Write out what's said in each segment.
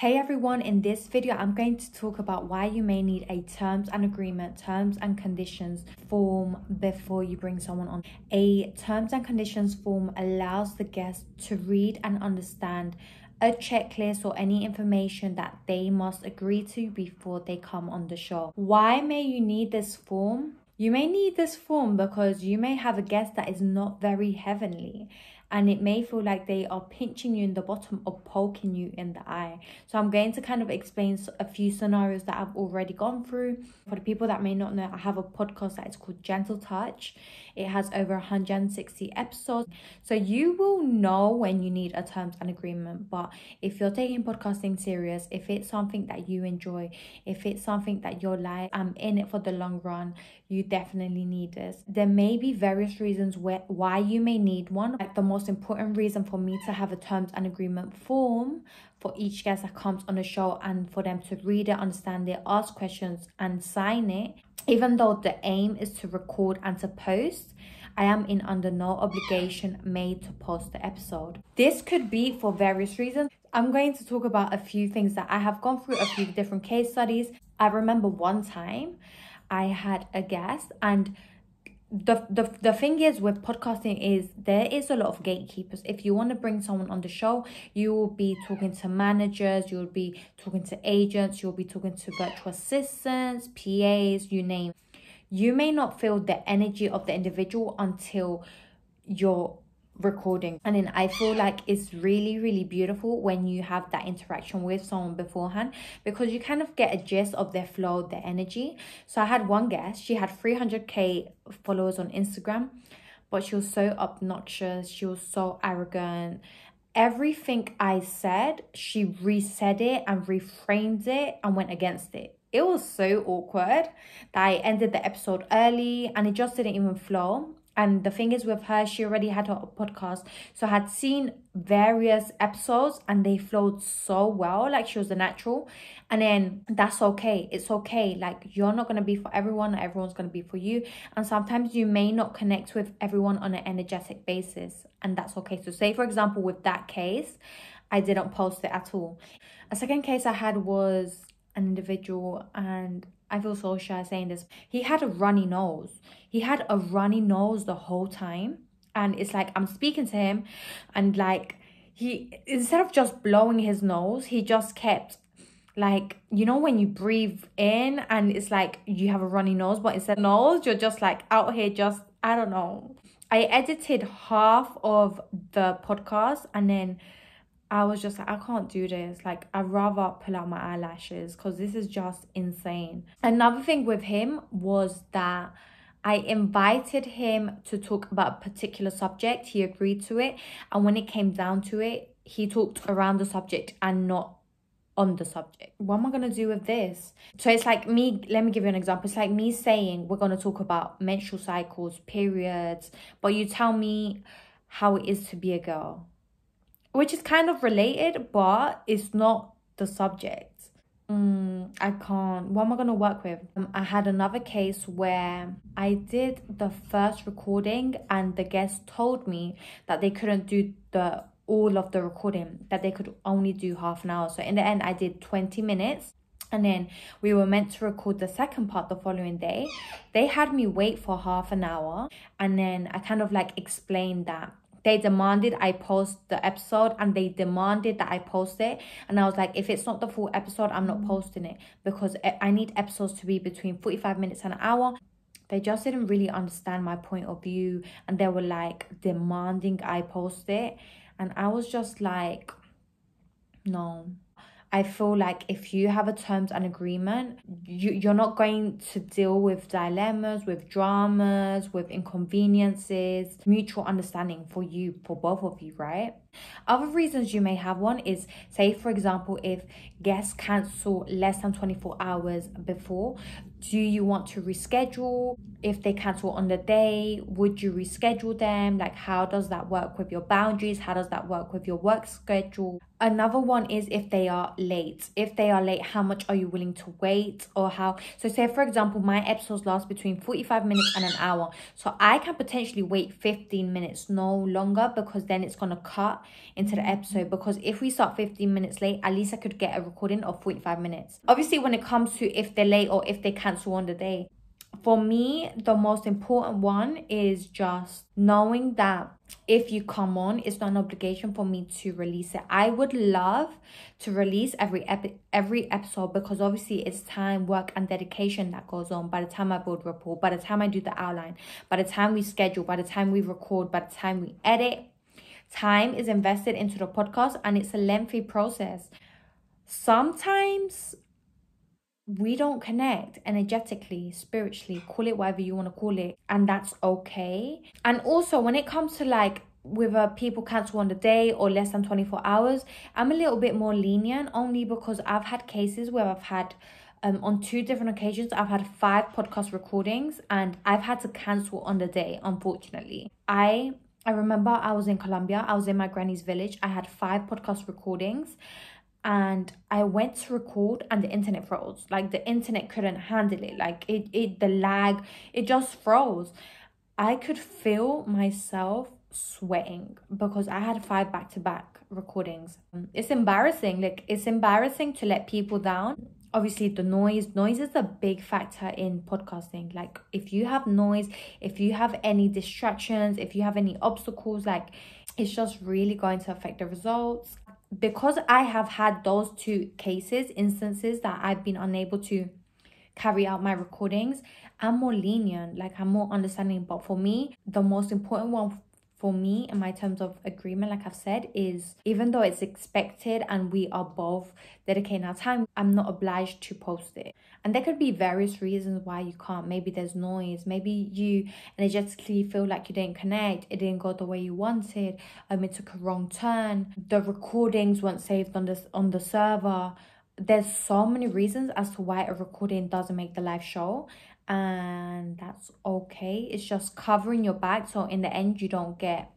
Hey everyone, in this video I'm going to talk about why you may need a terms and agreement, terms and conditions form before you bring someone on. A terms and conditions form allows the guest to read and understand a checklist or any information that they must agree to before they come on the show. Why may you need this form? You may need this form because you may have a guest that is not very heavenly and it may feel like they are pinching you in the bottom or poking you in the eye. So I'm going to kind of explain a few scenarios that I've already gone through. For the people that may not know, I have a podcast that is called Gentle Touch. It has over 160 episodes. So you will know when you need a terms and agreement. But if you're taking podcasting serious, if it's something that you enjoy, if it's something that you're like, I'm in it for the long run, you definitely need this. There may be various reasons where why you may need one. Like the most most important reason for me to have a terms and agreement form for each guest that comes on the show and for them to read it, understand it, ask questions, and sign it. Even though the aim is to record and to post, I am in under no obligation made to post the episode. This could be for various reasons. I'm going to talk about a few things that I have gone through, a few different case studies. I remember one time I had a guest and the, the the thing is with podcasting is there is a lot of gatekeepers. If you want to bring someone on the show you will be talking to managers you'll be talking to agents you'll be talking to virtual assistants pas you name. You may not feel the energy of the individual until you're recording. And then i feel like it's really really beautiful when you have that interaction with someone beforehand because you kind of get a gist of their flow their energy. So i had one guest she had 300k followers on instagram but she was so obnoxious she was so arrogant. Everything i said she resaid it and reframed it and went against it. It was so awkward that i ended the episode early and it just didn't even flow and the thing is with her she already had her podcast. So I had seen various episodes and they flowed so well. Like she was a natural. And then that's okay. It's okay. Like you're not going to be for everyone. Everyone's going to be for you. And sometimes you may not connect with everyone on an energetic basis. And that's okay. So say for example with that case i didn't post it at all. A second case i had was an individual and I feel so shy saying this. He had a runny nose. He had a runny nose the whole time. And it's like I'm speaking to him and like he instead of just blowing his nose, he just kept like you know when you breathe in and it's like you have a runny nose, but instead of nose, you're just like out here just I don't know. I edited half of the podcast and then I was just like, I can't do this. Like, I'd rather pull out my eyelashes because this is just insane. Another thing with him was that I invited him to talk about a particular subject. He agreed to it. And when it came down to it, he talked around the subject and not on the subject. What am I going to do with this? So it's like me, let me give you an example. It's like me saying we're going to talk about menstrual cycles, periods, but you tell me how it is to be a girl which is kind of related, but it's not the subject. Mm, I can't. What am I going to work with? Um, I had another case where I did the first recording and the guest told me that they couldn't do the all of the recording, that they could only do half an hour. So in the end, I did 20 minutes. And then we were meant to record the second part the following day. They had me wait for half an hour. And then I kind of like explained that they demanded I post the episode and they demanded that I post it. And I was like, if it's not the full episode, I'm not mm. posting it because I need episodes to be between 45 minutes and an hour. They just didn't really understand my point of view and they were like demanding I post it. And I was just like, no, I feel like if you have a terms and agreement, you, you're not going to deal with dilemmas, with dramas, with inconveniences, mutual understanding for you, for both of you, right? Other reasons you may have one is, say, for example, if guests cancel less than 24 hours before, do you want to reschedule? If they cancel on the day, would you reschedule them? Like, how does that work with your boundaries? How does that work with your work schedule? Another one is if they are late. If they are late, how much are you willing to wait or how? So say for example, my episodes last between 45 minutes and an hour. So I can potentially wait 15 minutes, no longer because then it's going to cut into the episode because if we start 15 minutes late at least i could get a recording of 45 minutes obviously when it comes to if they're late or if they cancel on the day for me, the most important one is just knowing that if you come on, it's not an obligation for me to release it. I would love to release every epi- every episode because obviously it's time, work, and dedication that goes on. By the time I build rapport, by the time I do the outline, by the time we schedule, by the time we record, by the time we edit, time is invested into the podcast, and it's a lengthy process. Sometimes we don't connect energetically, spiritually, call it whatever you want to call it, and that's okay. And also, when it comes to like whether people cancel on the day or less than 24 hours, I'm a little bit more lenient only because I've had cases where I've had. Um, on two different occasions, I've had five podcast recordings and I've had to cancel on the day, unfortunately. I I remember I was in Colombia, I was in my granny's village, I had five podcast recordings and I went to record and the internet froze. Like the internet couldn't handle it. Like it, it the lag, it just froze. I could feel myself sweating because I had five back to back recordings. It's embarrassing. Like it's embarrassing to let people down. Obviously, the noise noise is a big factor in podcasting. Like if you have noise, if you have any distractions, if you have any obstacles, like it's just really going to affect the results because I have had those two cases, instances that I've been unable to carry out my recordings, I'm more lenient, like I'm more understanding. But for me, the most important one for me in my terms of agreement like i've said is even though it's expected and we are both dedicating our time i'm not obliged to post it. And there could be various reasons why you can't. Maybe there's noise. Maybe you energetically feel like you didn't connect. It didn't go the way you wanted. Um it took a wrong turn. The recordings weren't saved on this on the server. There's so many reasons as to why a recording doesn't make the live show and that's okay. It's just covering your back so in the end you don't get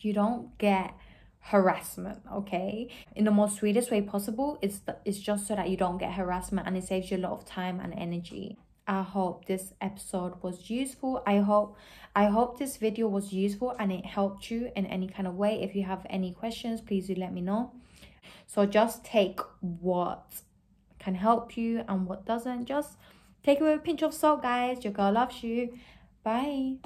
you don't get harassment okay? In the most sweetest way possible it's it's just so that you don't get harassment and it saves you a lot of time and energy. I hope this episode was useful. I hope i hope this video was useful and it helped you in any kind of way. If you have any questions please do let me know. So just take what can help you and what doesn't. Just Take it with a pinch of salt, guys. Your girl loves you. Bye.